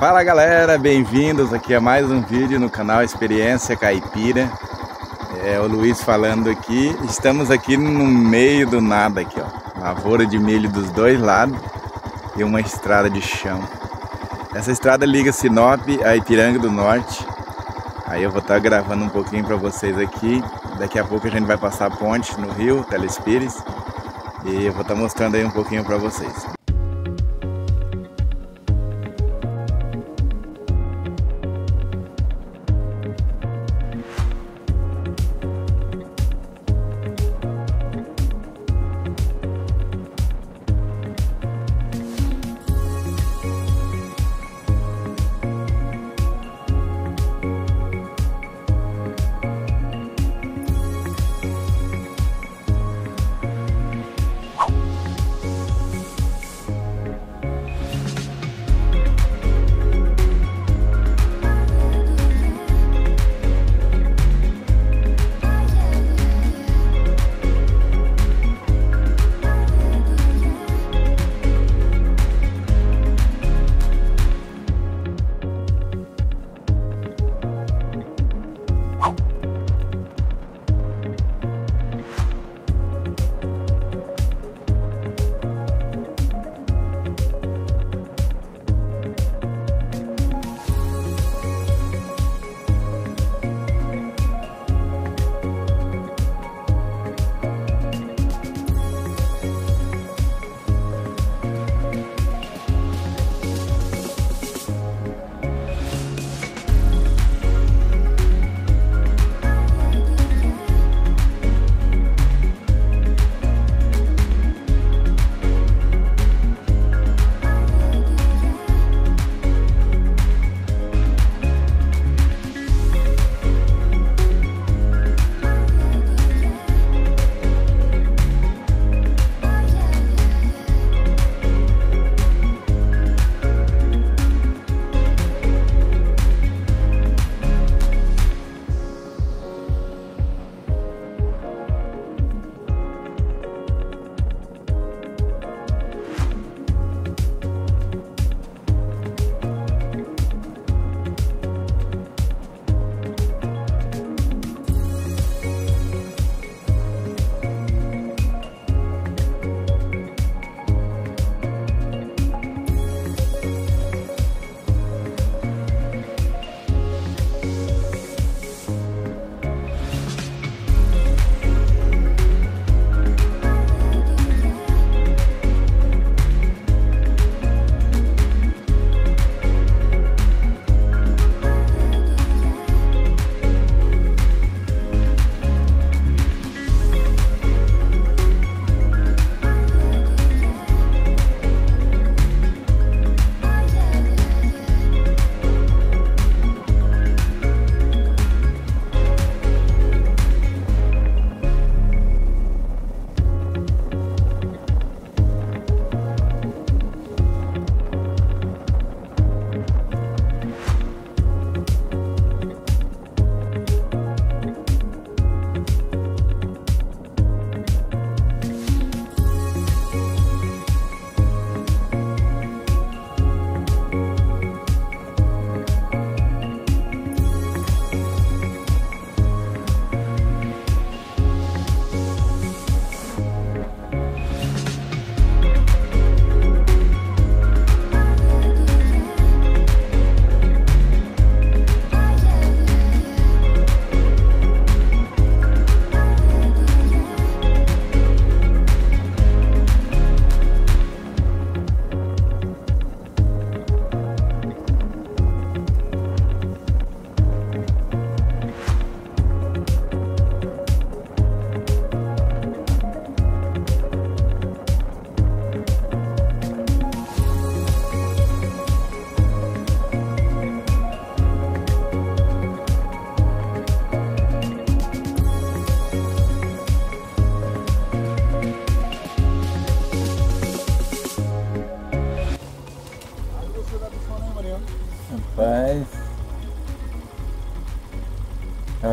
Fala galera, bem-vindos aqui a mais um vídeo no canal Experiência Caipira. É o Luiz falando aqui. Estamos aqui no meio do nada aqui, ó. Lavoura de milho dos dois lados e uma estrada de chão. Essa estrada liga Sinop a Ipiranga do Norte. Aí eu vou estar gravando um pouquinho para vocês aqui. Daqui a pouco a gente vai passar a ponte no rio Telespires e eu vou estar mostrando aí um pouquinho para vocês.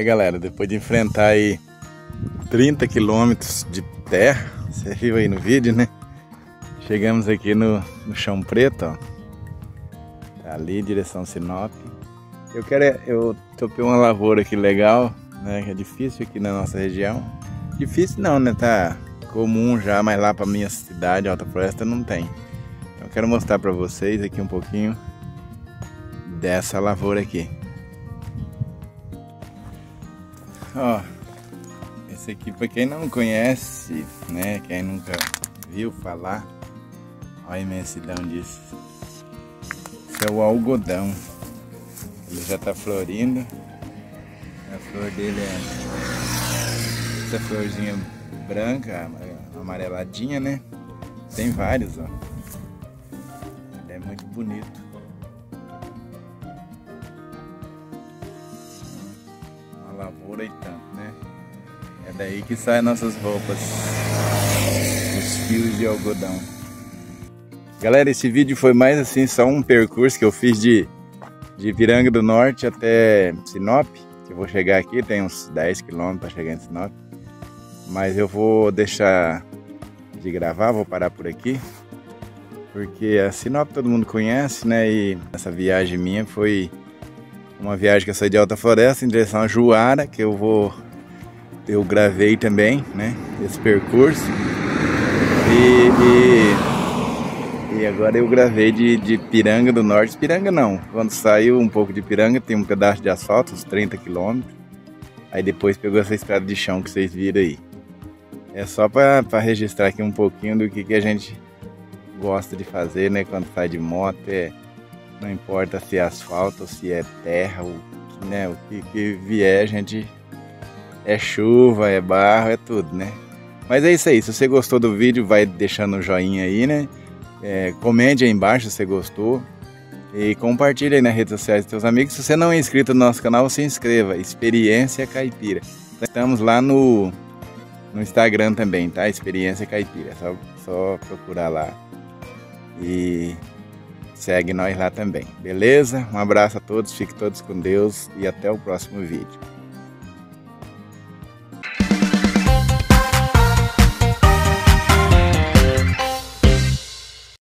É galera, depois de enfrentar aí 30 quilômetros de terra, você viu aí no vídeo, né? Chegamos aqui no, no chão preto, ó. Tá ali, direção Sinop. Eu quero, eu topei uma lavoura aqui legal, né? Que é difícil aqui na nossa região. Difícil não, né? Tá comum já, mas lá pra minha cidade, Alta Floresta, não tem. Então eu quero mostrar pra vocês aqui um pouquinho dessa lavoura aqui. Ó, esse aqui para quem não conhece, né, quem nunca viu falar, a imensidão disso. Esse é o algodão. Ele já está florindo. A flor dele é essa florzinha branca, amareladinha, né? Tem vários, ó. Ele é muito bonito. Daí que saem nossas roupas, os fios de algodão. Galera, esse vídeo foi mais assim, só um percurso que eu fiz de, de Piranga do Norte até Sinop. Eu vou chegar aqui, tem uns 10 quilômetros para chegar em Sinop. Mas eu vou deixar de gravar, vou parar por aqui. Porque a Sinop todo mundo conhece, né? E essa viagem minha foi uma viagem que eu saí de Alta Floresta em direção a Juara, que eu vou eu gravei também, né, esse percurso. E, e, e agora eu gravei de, de Piranga do Norte. Piranga não, quando saiu um pouco de Piranga tem um pedaço de asfalto, uns 30 quilômetros. Aí depois pegou essa estrada de chão que vocês viram aí. É só para registrar aqui um pouquinho do que, que a gente gosta de fazer, né, quando sai de moto. É, não importa se é asfalto, se é terra, né, o que, que vier, a gente. É chuva, é barro, é tudo, né? Mas é isso aí. Se você gostou do vídeo, vai deixando o joinha aí, né? É, comente aí embaixo se você gostou. E compartilhe aí nas redes sociais dos seus amigos. Se você não é inscrito no nosso canal, se inscreva. Experiência Caipira. Estamos lá no, no Instagram também, tá? Experiência Caipira. Só, só procurar lá. E Segue nós lá também, beleza? Um abraço a todos, fiquem todos com Deus e até o próximo vídeo.